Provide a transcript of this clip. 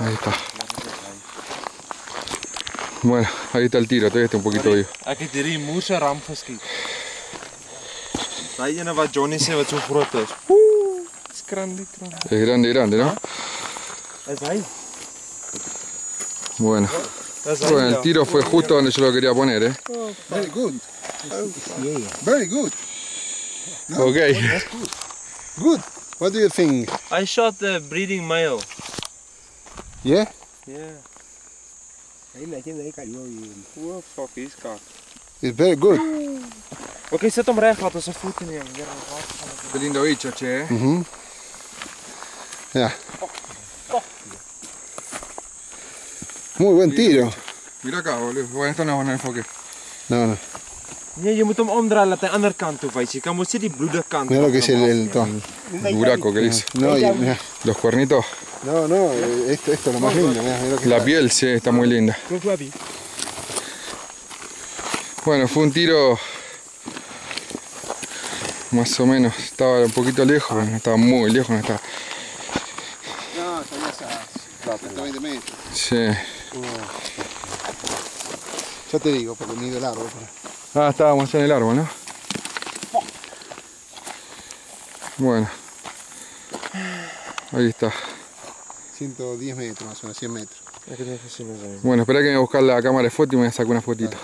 Ahí está. Bueno, ahí está el tiro, todavía está un poquito vivo. Ek het hierdie moes se ramp geskiet. Daai ene wat Johnny grande, grande. Es grande, grande, ¿no? Es ahí. Bueno. Bueno, el tiro fue justo donde yo lo quería poner, ¿eh? Very good. Very good. No, okay. That's good. Good. What do you think? I shot the breeding male. Yeah? Yeah. Who the fuck is that? It's very good. Oké, zet hem recht, laten ze voeten neer. Bediendo iets, hè? Mhm. Ja. Muy buen tiro. Mira acá, boludo. Bueno, esto no va a enfoque. No, no. Nee, jy moet hom omdraai laat hy ander kant toe wys. Jy kan mos sien die bloede kant. Mira lo que es el, el El buraco que le hice. No, y- mira. Los cuernitos. no, no, esto, esto es lo más lindo. Mira, mira que La está. piel, sí, está muy linda. Bueno, fue un tiro más o menos. Estaba un poquito lejos, no estaba muy lejos, no estaba. No, sabías a 120 metros. Sí. Ya te digo, porque mido el árbol. pero- Ah, estábamos en el árbol, ¿no? Bueno. Ahí está. 110 metros más o menos, 100 metros. Bueno, espera que me voy a buscar la cámara de foto y me saco una fotito.